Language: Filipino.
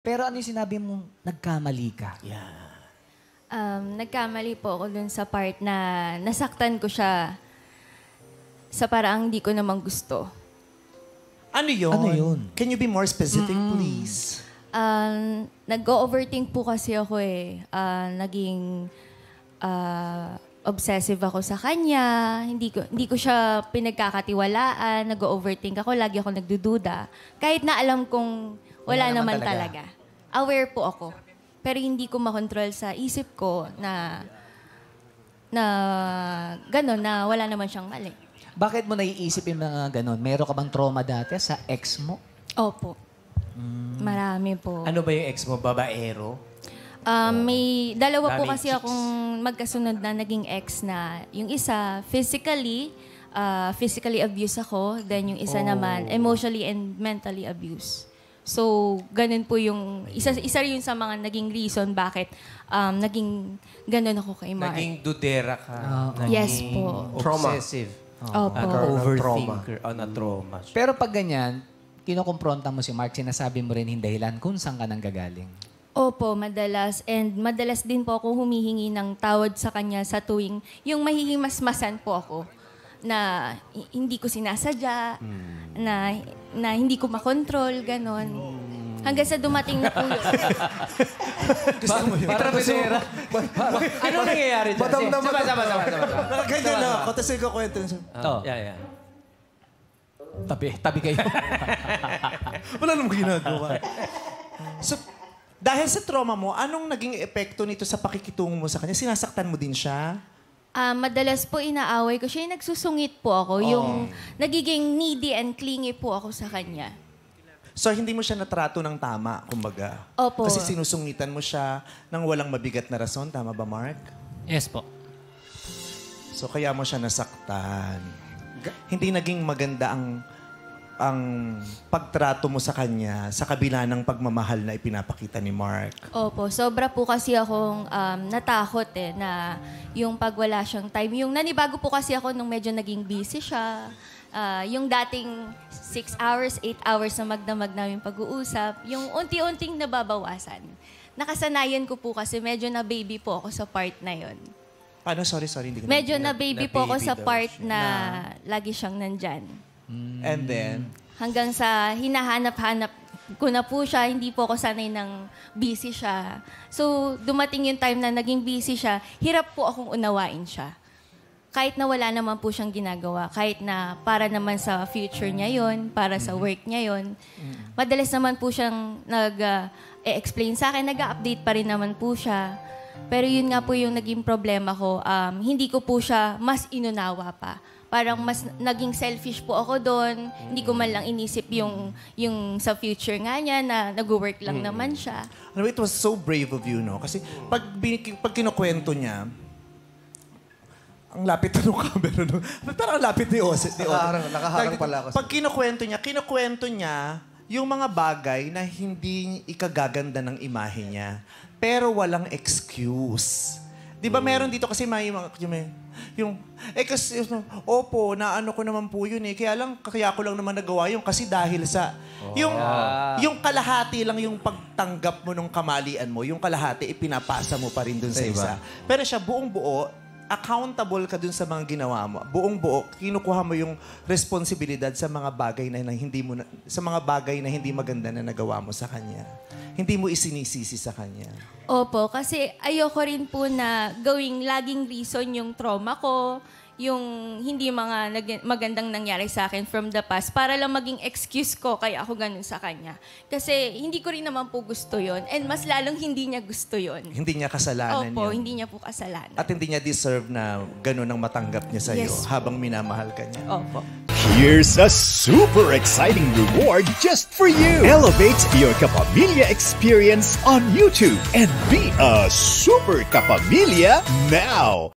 Pero ano yung sinabi mo, nagkamali ka? Um, nagkamali po ako dun sa part na nasaktan ko siya sa paraang hindi ko naman gusto. Ano yun? Ano yun? Can you be more specific, please? Um, nag-overthink po kasi ako eh. Ah, naging ah, obsessive ako sa kanya. Hindi ko, hindi ko siya pinagkakatiwalaan. Nag-overthink ako. Lagi ako nagdududa. Kahit na alam kong wala, Wala naman naman, talaga. talaga. Aware po ako. Pero hindi ko makontrol sa isip ko na na gano'n, na wala naman siyang mali. Bakit mo naiisip yung mga ganon? Meron ka bang trauma dati sa ex mo? Opo. Marami po. Ano ba yung ex mo? Babaero? Um, may dalawa po kasi chicks. akong magkasunod na naging ex na yung isa physically uh, physically abuse ako then yung isa naman emotionally and mentally abuse. So, ganun po yung isa isa yun sa mga naging reason bakit um, naging ganun ako kay Mark. Naging dudera ka. Yes Naging po. Trauma. Obsessive. Opo. At overthinker. Oh, na trauma. Pero pag ganyan, kinukumpronta mo si Mark, sinasabi mo rin yung dahilan kung saan ka nang gagaling. Opo, madalas. And madalas din po ako humihingi ng tawad sa kanya sa tuwing yung mahihimasmasan po ako na hi- hindi ko sinasadya, na, na hindi ko makontrol, ganon. Hanggang sa dumating na po yun. Para besera. Ano nangyayari dyan? Madam na Sama, madam. sama, sama, sama, sama. Nakaganyan na ako, tapos ikakwento niya. Oh. Yeah, yeah. Tabi, tabi kayo. Wala namang ginagawa. so, dahil sa trauma mo, anong naging epekto nito sa pakikitungo mo sa kanya? Sinasaktan mo din siya? Ah, madalas po inaaway ko siya. Yung nagsusungit po ako. Yung nagiging needy and clingy po ako sa kanya. So, hindi mo siya natrato ng tama, kumbaga. Opo. Kasi sinusungitan mo siya ng walang mabigat na rason. Tama ba, Mark? Yes po. So, kaya mo siya nasaktan. Hindi naging maganda ang ang pagtrato mo sa kanya sa kabila ng pagmamahal na ipinapakita ni Mark. Opo, sobra po kasi akong um, natakot eh na yung pag wala siyang time. Yung nanibago po kasi ako nung medyo naging busy siya. Ah, yung dating 6 hours, 8 hours na magdamag namin pag-uusap, yung unti-unting nababawasan. Nakasanayan ko po kasi medyo na baby po ako sa part na yon. Paano? Sorry, sorry. Hindi ko Medyo na- na baby na po ako sa part siya. na lagi siyang nandyan. And then, Hanggang sa hinahanap-hanap ko na po siya, hindi po ako sanay ng busy siya. So, dumating yung time na naging busy siya, hirap po akong unawain siya. Kahit na wala naman po siyang ginagawa, kahit na para naman sa future niya yon, para sa work niya yon. Madalas naman po siyang nag-explain sa akin, nag-update pa rin naman po siya. Pero yun nga po yung naging problema ko, um, hindi ko po siya mas inunawa pa parang mas naging selfish po ako doon. Hindi ko man lang inisip yung yung sa future nga niya na nag-work lang naman siya. ano, it was so brave of you, no? Kasi pag, bin- pag kinukwento niya, ang lapit na nung camera, no? Parang ang lapit ni Ose. Ni Ose. Nakaharang- nakaharang pala ako Pag kinukwento niya, kinukwento niya yung mga bagay na hindi ikagaganda ng imahe niya. Pero walang excuse. Di ba meron dito kasi may mga, yung, yung eh kasi, opo, naano ko naman po yun eh. Kaya lang, kaya ko lang naman nagawa yun kasi dahil sa, yung, yung kalahati lang yung pagtanggap mo nung kamalian mo, yung kalahati, ipinapasa mo pa rin dun sa isa. Pero siya, buong buo, accountable ka dun sa mga ginawa mo. Buong buo, kinukuha mo yung responsibilidad sa mga bagay na, na hindi mo na- sa mga bagay na hindi maganda na nagawa mo sa kanya. Hindi mo isinisisi sa kanya. Opo, kasi ayoko rin po na gawing laging reason yung trauma ko, yung hindi mga nag- magandang nangyari sa akin from the past para lang maging excuse ko kaya ako ganun sa kanya. Kasi hindi ko rin naman po gusto yon and mas lalong hindi niya gusto yon. Hindi niya kasalanan Opo, yun. hindi niya po kasalanan. At hindi niya deserve na ganun ang matanggap niya sa'yo Yes. habang minamahal ka niya. Opo. Here's a super exciting reward just for you. Elevate your Kapamilya experience on YouTube and be a super Kapamilya now.